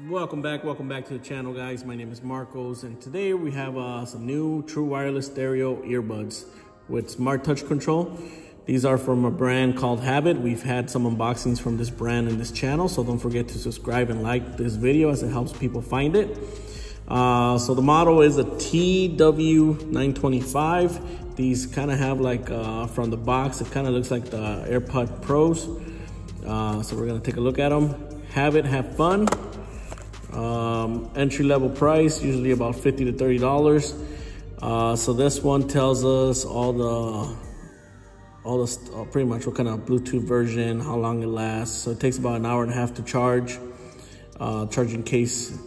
Welcome back, welcome back to the channel guys. My name is Marcos and today we have uh, some new true wireless stereo earbuds with smart touch control. These are from a brand called Havit. We've had some unboxings from this brand in this channel, so don't forget to subscribe and like this video as it helps people find it. Uh, so the model is a TW925. These kind of have like, uh, from the box, it kind of looks like the AirPod Pros. Uh, so we're gonna take a look at them. Have it, have fun. Entry level price, usually about 50 to $30. Uh, so this one tells us all the, all the, uh, pretty much what kind of Bluetooth version, how long it lasts. So it takes about an hour and a half to charge. Uh, charging case,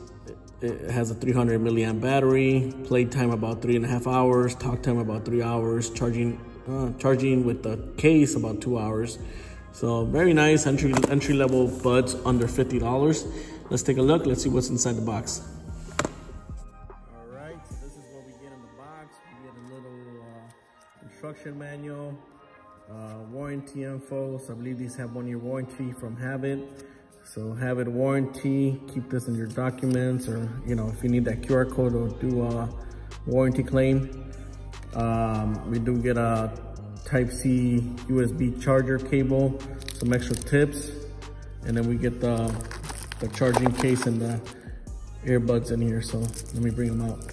it has a 300 milliamp battery. Play time about three and a half hours. Talk time about three hours. Charging, uh, charging with the case about two hours. So very nice entry entry level buds under fifty dollars. Let's take a look. Let's see what's inside the box. All right, so this is what we get in the box. We get a little uh, instruction manual, uh, warranty info. So I believe these have one year warranty from Havit. So Havit warranty, keep this in your documents or, you know, if you need that QR code or do a warranty claim. Um, we do get a Type-C USB charger cable, some extra tips, and then we get the the charging case and the earbuds in here. So let me bring them out.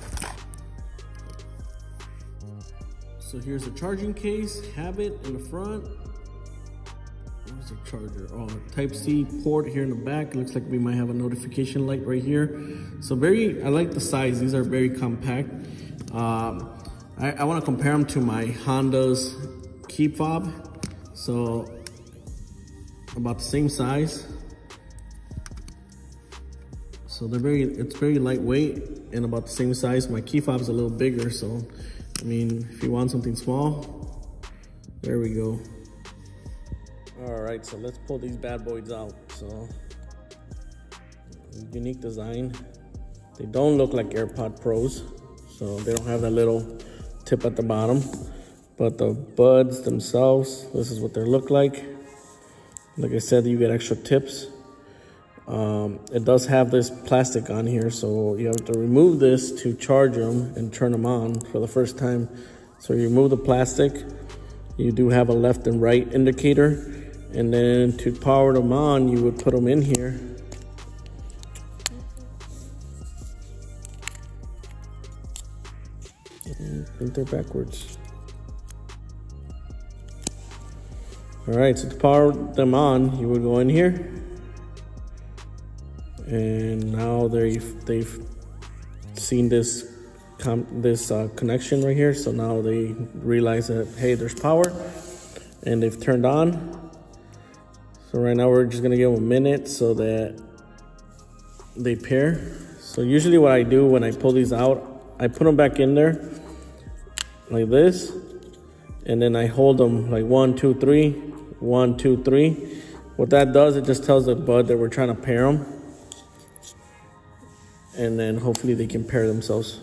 So here's the charging case, Havit in the front. Where's the charger? Oh, Type-C port here in the back. Looks like we might have a notification light right here. So very, I like the size. These are very compact. Um, I, I want to compare them to my Honda's key fob. So about the same size. So they're very, it's very lightweight and about the same size. My key fob is a little bigger. So, I mean, if you want something small, there we go. All right, so let's pull these bad boys out. So, unique design. They don't look like AirPod Pros. So they don't have that little tip at the bottom. But the buds themselves, this is what they look like. Like I said, you get extra tips. Um, it does have this plastic on here, so you have to remove this to charge them and turn them on for the first time. So you remove the plastic. You do have a left and right indicator. And then to power them on, you would put them in here. I think they're backwards. All right, so to power them on, you would go in here and now they've they've seen this this uh, connection right here. So now they realize that hey there's power. And they've turned on. So right now we're just gonna give them a minute so that they pair. So usually what I do when I pull these out I put them back in there like this. And then I hold them like one two three one two three. What that does it just tells the bud that we're trying to pair them and then hopefully they can pair themselves.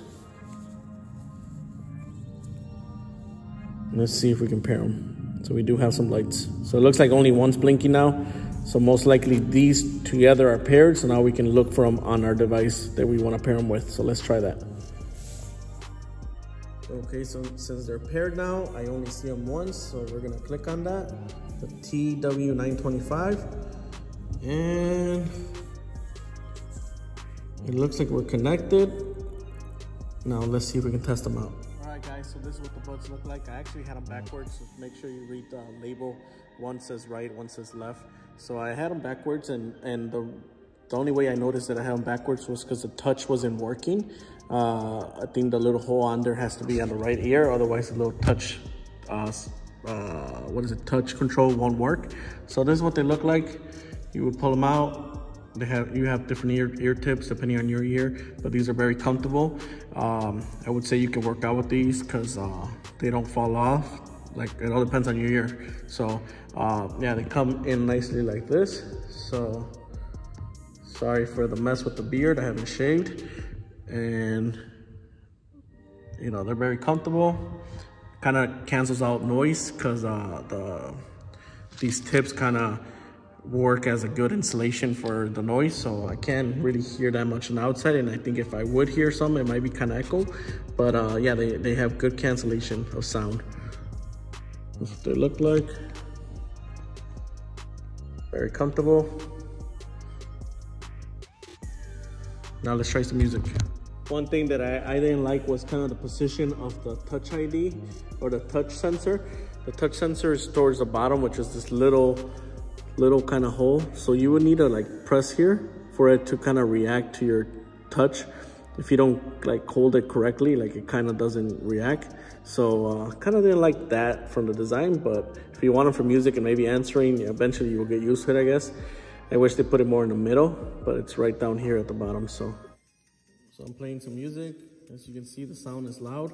Let's see if we can pair them. So we do have some lights. So it looks like only one's blinking now. So most likely these together are paired. So now we can look for them on our device that we want to pair them with. So let's try that. Okay, so since they're paired now, I only see them once. So we're gonna click on that, the TW925. And it looks like we're connected. Now let's see if we can test them out. All right guys, so this is what the buds look like. I actually had them backwards, so make sure you read the label. One says right, one says left. So I had them backwards and, and the, the only way I noticed that I had them backwards was because the touch wasn't working. Uh, I think the little hole on there has to be on the right ear, otherwise the little touch, uh, uh, what is it, touch control won't work. So this is what they look like. You would pull them out, they have you have different ear, ear tips depending on your ear, but these are very comfortable. Um, I would say you can work out with these because uh, they don't fall off. Like it all depends on your ear. So uh, yeah, they come in nicely like this. So sorry for the mess with the beard. I haven't shaved, and you know they're very comfortable. Kind of cancels out noise because uh, the these tips kind of work as a good insulation for the noise so I can't really hear that much on the outside and I think if I would hear some it might be kind of echo but uh, yeah they, they have good cancellation of sound. That's what they look like. Very comfortable. Now let's try some music. One thing that I, I didn't like was kind of the position of the touch ID or the touch sensor. The touch sensor is towards the bottom which is this little little kind of hole. So you would need to like press here for it to kind of react to your touch. If you don't like hold it correctly, like it kind of doesn't react. So uh, kind of didn't like that from the design, but if you want it for music and maybe answering, eventually you will get used to it, I guess. I wish they put it more in the middle, but it's right down here at the bottom, so. So I'm playing some music. As you can see, the sound is loud.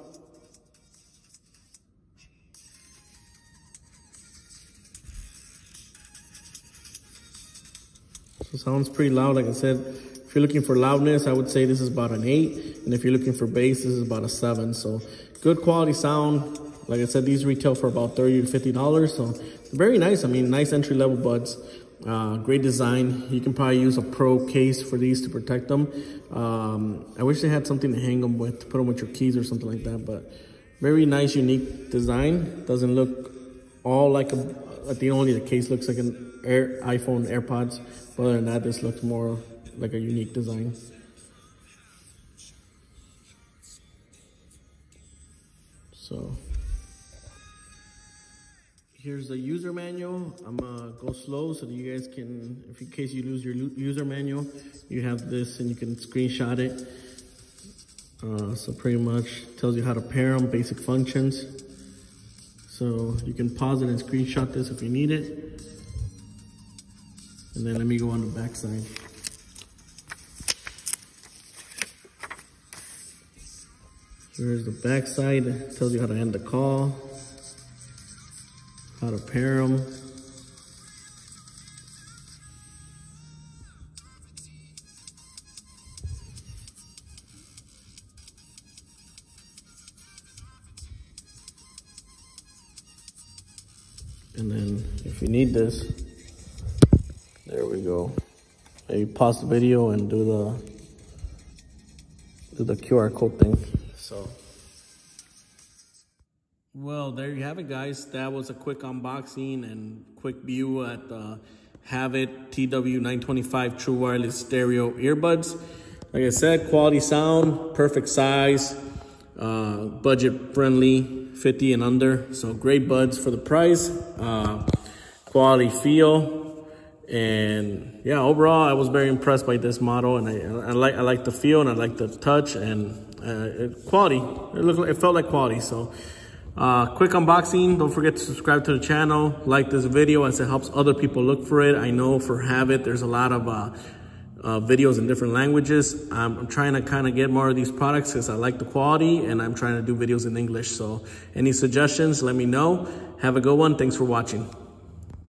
So sounds pretty loud. Like I said, if you're looking for loudness, I would say this is about an eight. And if you're looking for bass, this is about a seven. So good quality sound. Like I said, these retail for about 30 to $50. So very nice. I mean, nice entry level buds. Uh, great design. You can probably use a pro case for these to protect them. Um, I wish they had something to hang them with, to put them with your keys or something like that. But very nice, unique design. Doesn't look all like a, I think only the case looks like an Air, iPhone AirPods. But other than that, this looks more like a unique design. So here's the user manual. I'm gonna go slow so that you guys can, if in case you lose your user manual, you have this and you can screenshot it. Uh, so pretty much tells you how to pair them, basic functions. So you can pause it and screenshot this if you need it. And then let me go on the back side. Here's the back side. It tells you how to end the call, how to pair them. And then if you need this, there we go. Maybe pause the video and do the do the QR code thing. So well, there you have it, guys. That was a quick unboxing and quick view at the Havit TW925 True Wireless Stereo Earbuds. Like I said, quality sound, perfect size, uh, budget friendly, 50 and under. So great buds for the price, uh, quality feel, and yeah, overall, I was very impressed by this model, and I, I like I like the feel and I like the touch and uh, quality. It looked, it felt like quality. So, uh, quick unboxing. Don't forget to subscribe to the channel, like this video, as it helps other people look for it. I know for Havit, there's a lot of uh, uh, videos in different languages. I'm, I'm trying to kind of get more of these products because I like the quality, and I'm trying to do videos in English. So, any suggestions? Let me know. Have a good one. Thanks for watching.